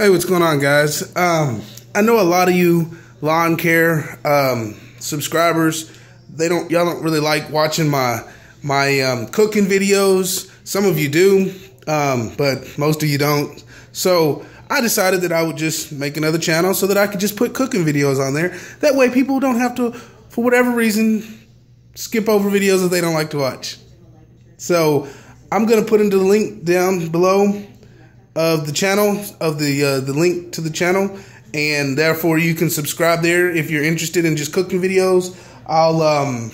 Hey, what's going on, guys? Um, I know a lot of you lawn care um, subscribers. They don't, y'all don't really like watching my my um, cooking videos. Some of you do, um, but most of you don't. So I decided that I would just make another channel so that I could just put cooking videos on there. That way, people don't have to, for whatever reason, skip over videos that they don't like to watch. So I'm gonna put into the link down below of the channel of the uh, the link to the channel, and therefore you can subscribe there if you're interested in just cooking videos. I'll um,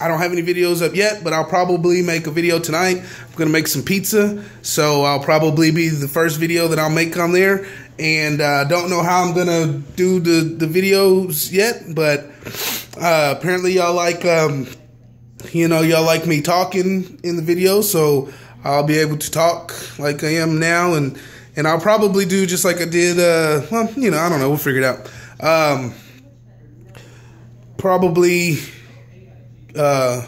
I don't have any videos up yet, but I'll probably make a video tonight. I'm gonna make some pizza, so I'll probably be the first video that I'll make on there. And I uh, don't know how I'm gonna do the the videos yet, but uh, apparently y'all like um, you know y'all like me talking in the video, so I'll be able to talk like I am now, and and I'll probably do just like I did. Uh, well, you know, I don't know. We'll figure it out. Um, probably uh,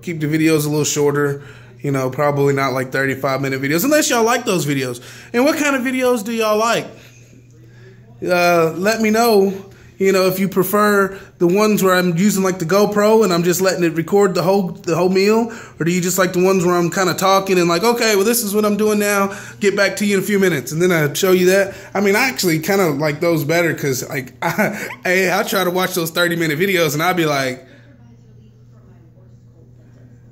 keep the videos a little shorter. You know, probably not like 35 minute videos, unless y'all like those videos. And what kind of videos do y'all like? Uh, let me know you know, if you prefer the ones where I'm using like the GoPro and I'm just letting it record the whole the whole meal, or do you just like the ones where I'm kind of talking and like, okay, well, this is what I'm doing now. Get back to you in a few minutes, and then I show you that. I mean, I actually kind of like those better because like, I, hey, I try to watch those 30 minute videos and I'll be like.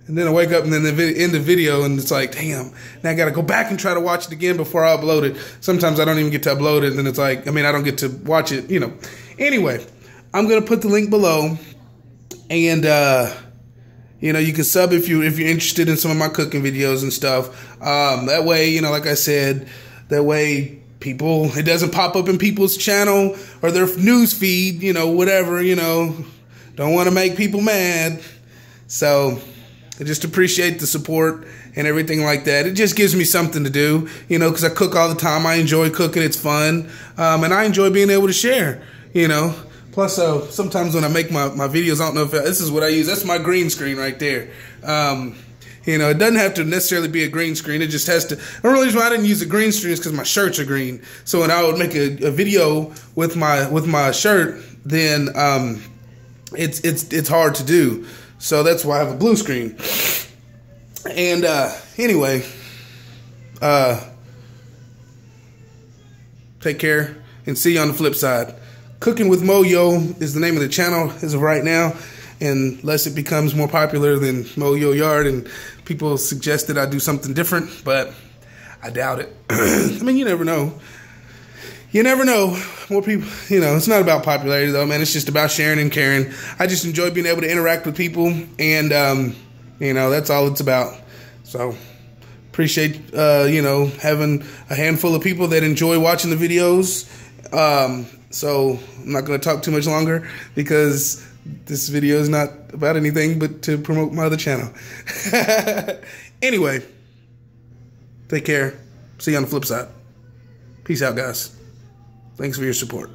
And then I wake up and then the end the video and it's like, damn, now I got to go back and try to watch it again before I upload it. Sometimes I don't even get to upload it and then it's like, I mean, I don't get to watch it, you know. Anyway, I'm gonna put the link below, and uh, you know you can sub if you if you're interested in some of my cooking videos and stuff. Um, that way, you know, like I said, that way people it doesn't pop up in people's channel or their news feed. You know, whatever. You know, don't want to make people mad, so. I just appreciate the support and everything like that. It just gives me something to do, you know, because I cook all the time. I enjoy cooking; it's fun, um, and I enjoy being able to share you know. Plus, uh, sometimes when I make my, my videos, I don't know if I, this is what I use. That's my green screen right there. Um, you know, it doesn't have to necessarily be a green screen. It just has to. The only reason why I didn't use a green screen is because my shirts are green. So when I would make a, a video with my with my shirt, then um, it's it's it's hard to do. So that's why I have a blue screen. And uh, anyway, uh, take care and see you on the flip side. Cooking with Moyo is the name of the channel as of right now. Unless it becomes more popular than Mow Yo Yard and people suggest that I do something different, but I doubt it. I mean, you never know. You never know. More people, you know, it's not about popularity though, man. It's just about sharing and caring. I just enjoy being able to interact with people, and um, you know, that's all it's about. So appreciate uh, you know having a handful of people that enjoy watching the videos. Um, so I'm not going to talk too much longer because this video is not about anything but to promote my other channel. anyway, take care. See you on the flip side. Peace out, guys. Thanks for your support.